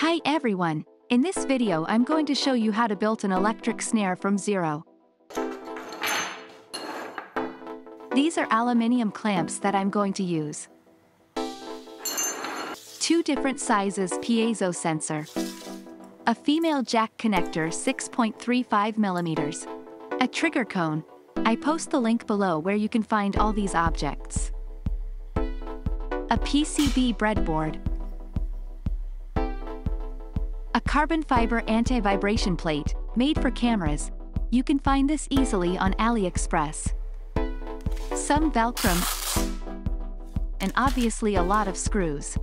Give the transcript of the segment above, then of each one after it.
Hi everyone, in this video I'm going to show you how to build an electric snare from zero. These are aluminium clamps that I'm going to use. Two different sizes piezo sensor. A female jack connector 6.35 millimeters. A trigger cone. I post the link below where you can find all these objects. A PCB breadboard. A carbon fiber anti-vibration plate, made for cameras. You can find this easily on AliExpress. Some Velcro. And obviously a lot of screws.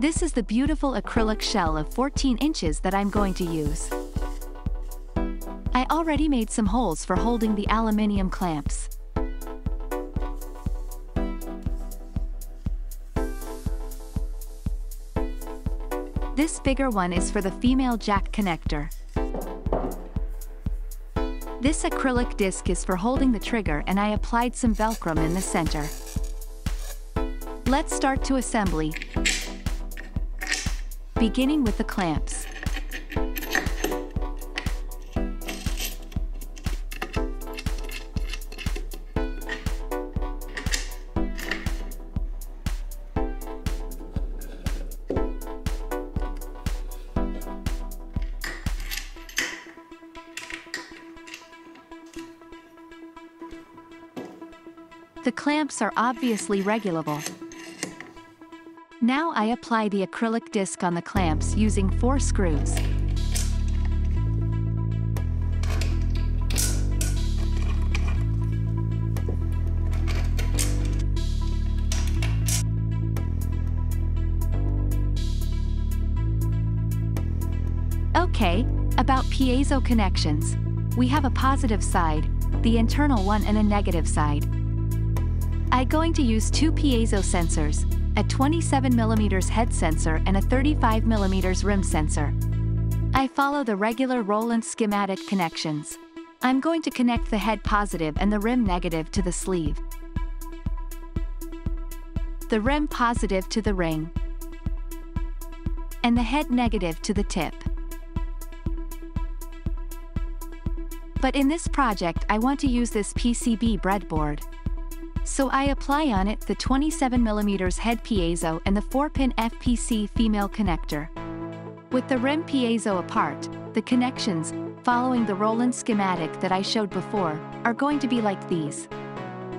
This is the beautiful acrylic shell of 14 inches that I'm going to use. I already made some holes for holding the aluminium clamps. This bigger one is for the female jack connector. This acrylic disc is for holding the trigger and I applied some Velcro in the center. Let's start to assembly. Beginning with the clamps. The clamps are obviously regulable. Now I apply the acrylic disc on the clamps using four screws. Okay, about piezo connections. We have a positive side, the internal one and a negative side. I'm going to use two piezo sensors, a 27mm head sensor and a 35mm rim sensor. I follow the regular Roland schematic connections. I'm going to connect the head positive and the rim negative to the sleeve. The rim positive to the ring. And the head negative to the tip. But in this project I want to use this PCB breadboard. So I apply on it the 27mm head piezo and the 4-pin FPC female connector. With the rim piezo apart, the connections, following the Roland schematic that I showed before, are going to be like these.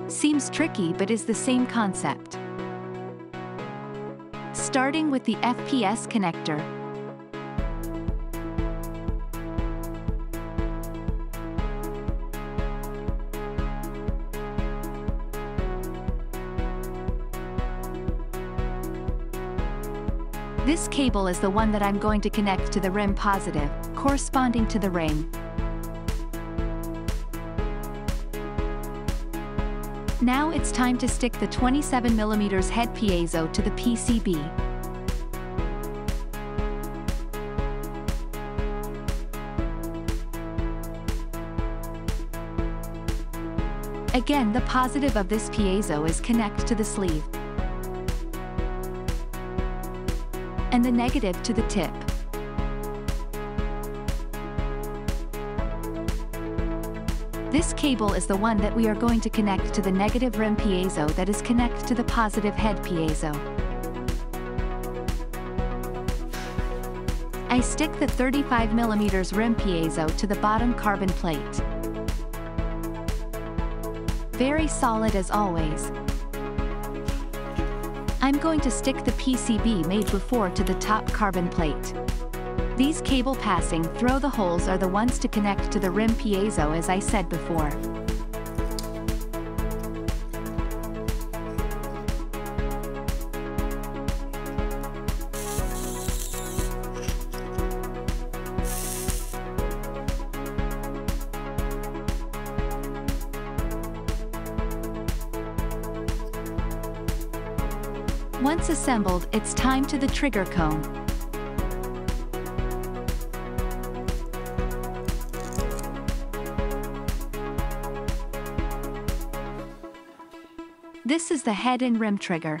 Seems tricky but is the same concept. Starting with the FPC connector, This cable is the one that I'm going to connect to the rim positive, corresponding to the ring. Now it's time to stick the 27mm head piezo to the PCB. Again the positive of this piezo is connect to the sleeve. And the negative to the tip. This cable is the one that we are going to connect to the negative rim piezo that is connect to the positive head piezo. I stick the 35mm rim piezo to the bottom carbon plate. Very solid as always. I'm going to stick the PCB made before to the top carbon plate. These cable passing through the holes are the ones to connect to the rim piezo as I said before. Once assembled, it's time to the trigger cone. This is the head and rim trigger.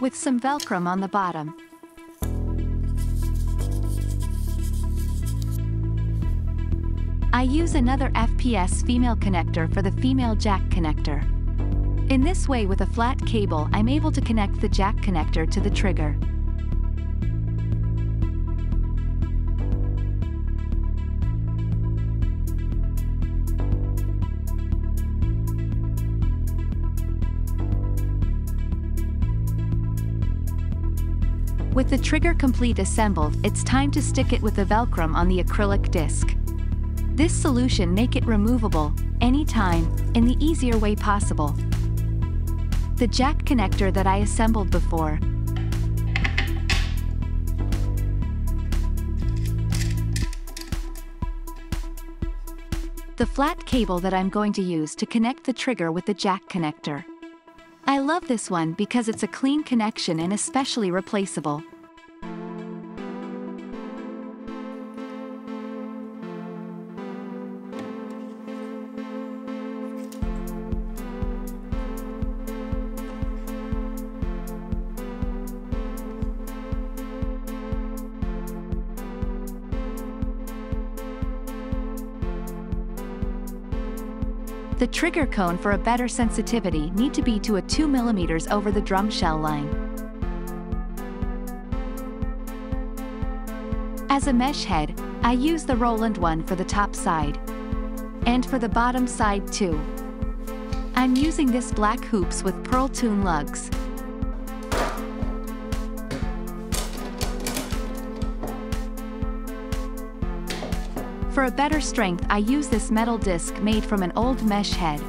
with some Velcro on the bottom. I use another FPC female connector for the female jack connector. In this way with a flat cable I'm able to connect the jack connector to the trigger. With the trigger complete assembled, it's time to stick it with the Velcro on the acrylic disc. This solution make it removable, anytime, in the easier way possible. The jack connector that I assembled before. The flat cable that I'm going to use to connect the trigger with the jack connector. I love this one because it's a clean connection and especially replaceable. The trigger cone for a better sensitivity need to be to a 2 mm over the drum shell line. As a mesh head, I use the Roland one for the top side. And for the bottom side too. I'm using this black hoops with pearl tune lugs. For a better strength I use this metal disc made from an old mesh head.